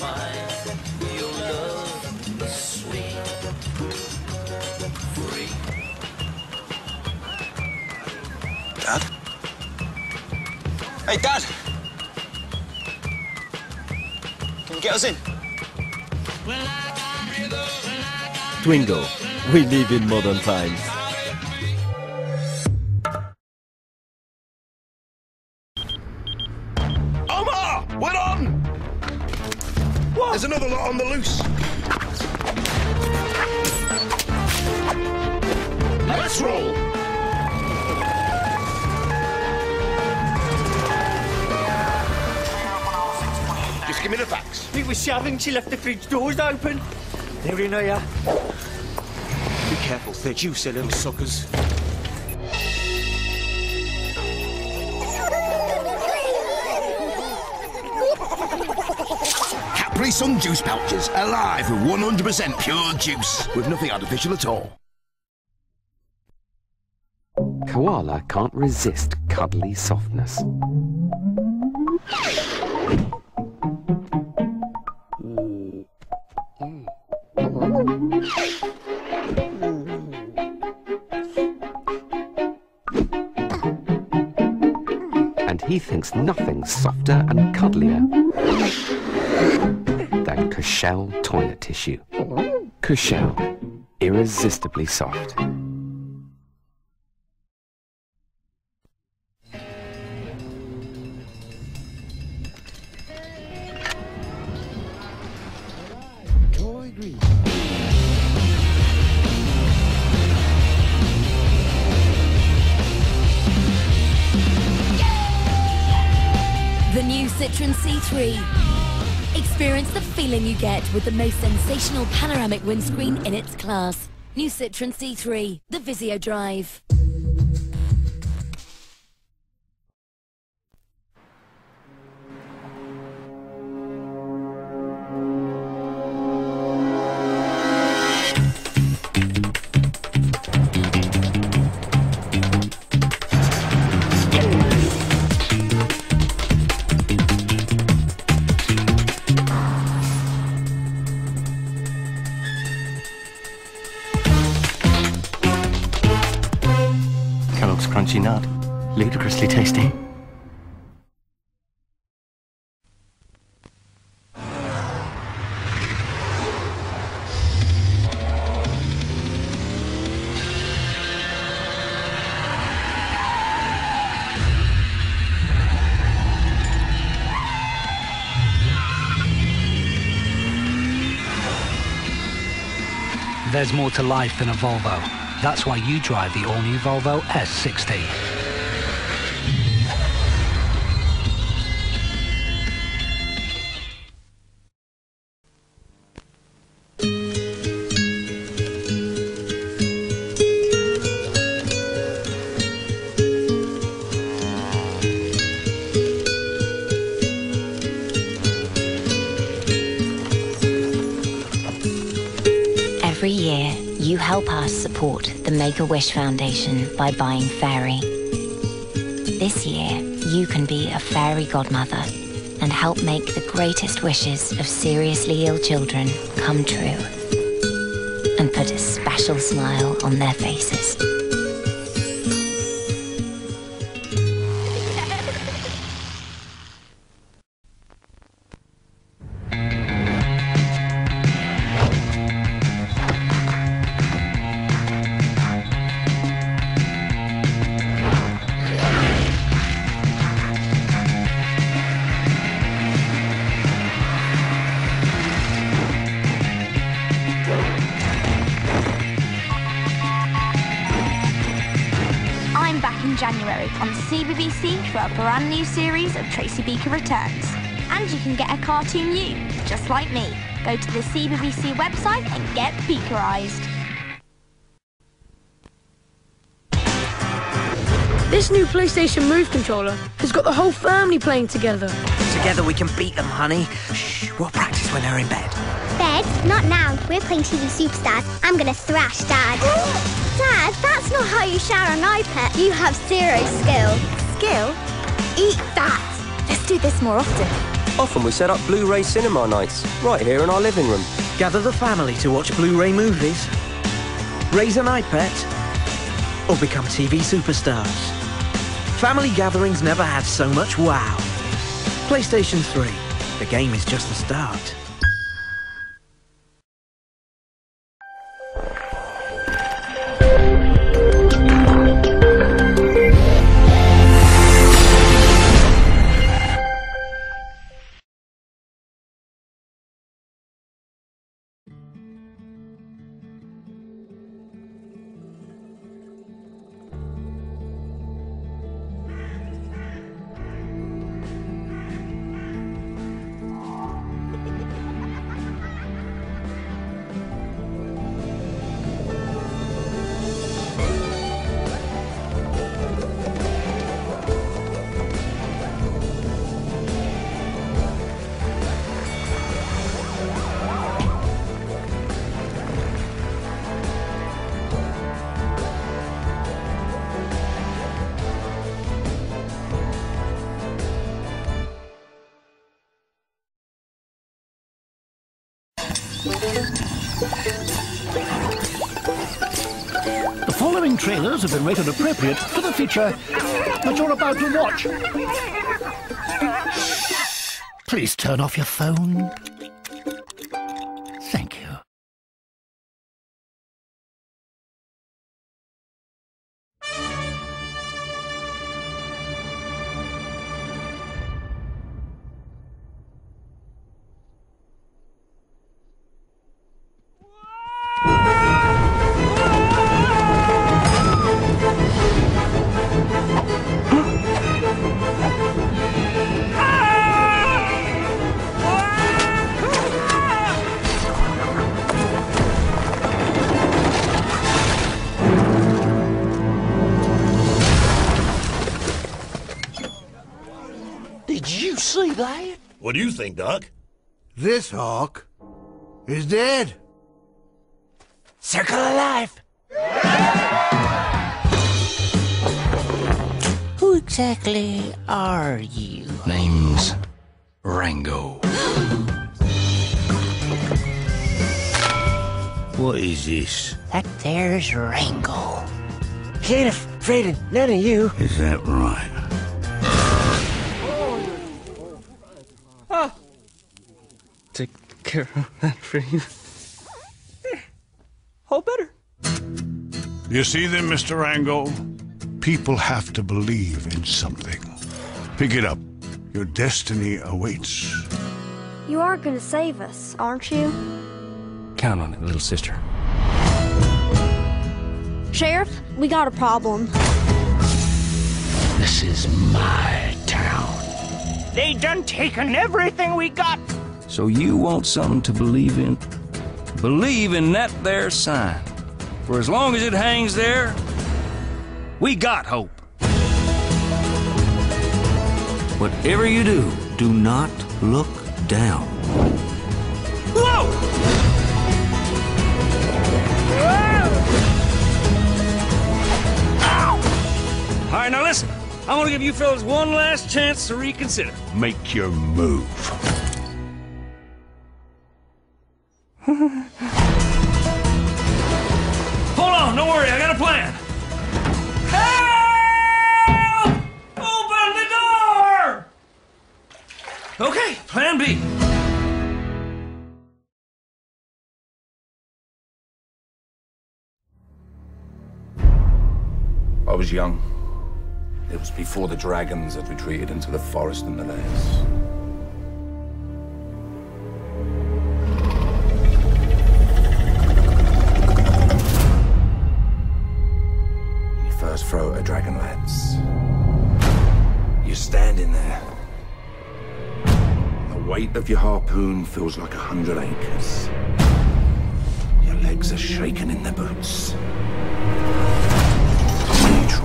mine. Your love is sweet, free. Dad? Hey, Dad! Can you get us in? Twingo, we live in modern times. Omar, we're on! What? There's another lot on the loose. Let's roll! Just give me the facts. It was shoving. She left the fridge doors open. They're in here. Be careful, they're juicy little suckers. Capri Sun juice pouches, alive with 100% pure juice, with nothing artificial at all. Koala can't resist cuddly softness. And he thinks nothing's softer and cuddlier than toilet tissue. Cushelle, irresistibly soft. The new Citroen C3. Experience the feeling you get with the most sensational panoramic windscreen in its class. New Citroen C3, the Visio Drive. Ludicrously tasty. There's more to life than a Volvo. That's why you drive the all-new Volvo S60. Every year, you help us support the Make-A-Wish Foundation by buying Fairy. This year, you can be a fairy godmother and help make the greatest wishes of seriously ill children come true. And put a special smile on their faces. On CBBC for a brand new series of Tracy Beaker Returns. And you can get a cartoon you, just like me. Go to the CBBC website and get Beakerized. This new PlayStation Move controller has got the whole family playing together. Together we can beat them, honey. Shh, we'll practice when they're in bed. Bed? Not now. We're playing TV Superstars. I'm gonna thrash Dad. Dad, that's not how you share an iPad. You have zero skill. Skill? Eat that. Let's do this more often. Often we set up Blu-ray cinema nights, right here in our living room. Gather the family to watch Blu-ray movies. Raise an iPad. Or become TV superstars. Family gatherings never had so much wow. PlayStation 3. The game is just the start. The following trailers have been rated appropriate for the feature that you're about to watch. Please turn off your phone. You that? What do you think, Doc? This hawk is dead. Circle of life. Who exactly are you? Name's Rango. What is this? That there's Rango. He ain't afraid of none of you. Is that right? Care of that for you. All better. You see them, Mr. Rango? People have to believe in something. Pick it up. Your destiny awaits. You are going to save us, aren't you? Count on it, little sister. Sheriff, we got a problem. This is my town. They done taken everything we got. So you want something to believe in? Believe in that there sign. For as long as it hangs there, we got hope. Whatever you do, do not look down. Whoa! All right, now listen. I'm gonna give you fellas one last chance to reconsider. Make your move. Was young. It was before the dragons had retreated into the forest and the lairs. You first throw a dragon, lads. You're standing there. The weight of your harpoon feels like a hundred acres. Your legs are shaking in their boots.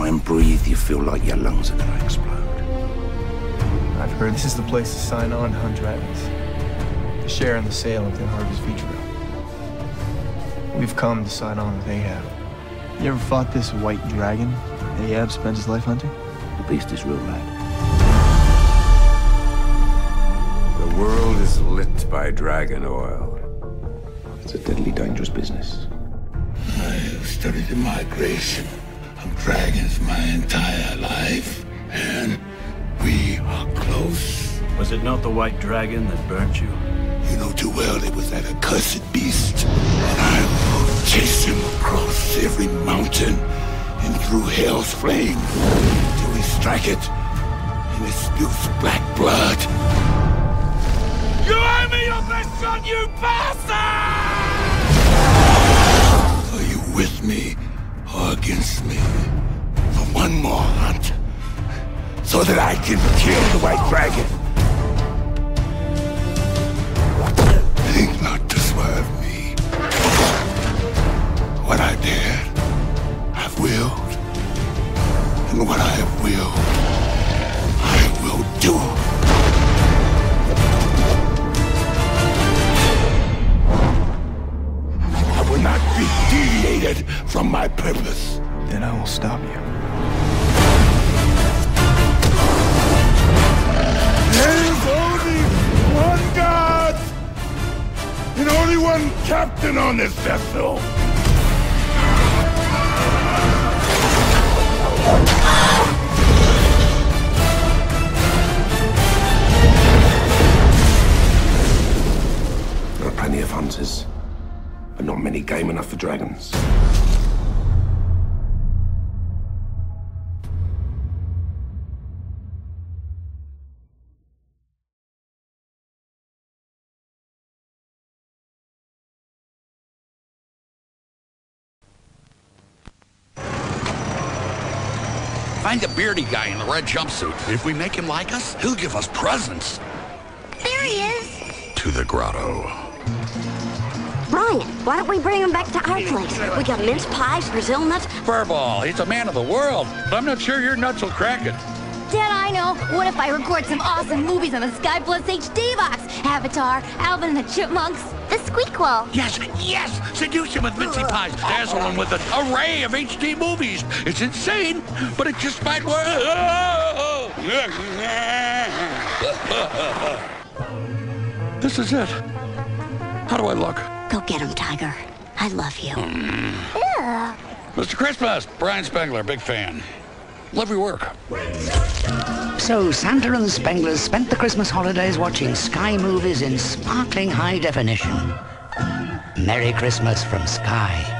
When you try and breathe, you feel like your lungs are gonna explode. I've heard this is the place to sign on to hunt dragons. To share in the sale of the Harvest Vitro. We've come to sign on with Ahab. You ever fought this white dragon Ahab spent his life hunting? The beast is real, lad. The world is lit by dragon oil. It's a deadly dangerous business. I have studied the migration of dragons my entire life. And we are close. Was it not the white dragon that burnt you? You know too well it was that accursed beast. And I will chase him across every mountain and through hell's flame till we strike it and it spews black blood. You owe me your best shot, you bastard! Are you with me or against me? For one more hunt. So that I can kill the white dragon. Think not to swerve me. What I dared, I've willed. And what I have willed, I will do. Deviated from my purpose. Then I will stop you. There is only one God and only one captain on this vessel. There are plenty of hunters, but not many game enough for dragons. Find the beardy guy in the red jumpsuit. If we make him like us, he'll give us presents. There he is. To the grotto. Brian, why don't we bring him back to our place? We got mince pies, Brazil nuts. Furball, he's a man of the world, but I'm not sure your nuts will crack it. Dad, I know. What if I record some awesome movies on the Sky Plus HD box? Avatar, Alvin and the Chipmunks, The Squeakquel. Yes, yes! Seduce him with mincy pies, dazzle him with an array of HD movies. It's insane, but it just might work. This is it. How do I look? Go get him, Tiger. I love you. Yeah. Mr. Christmas, Brian Spengler, big fan. Love your work. So Santa and the Spenglers spent the Christmas holidays watching Sky movies in sparkling high definition. Merry Christmas from Sky.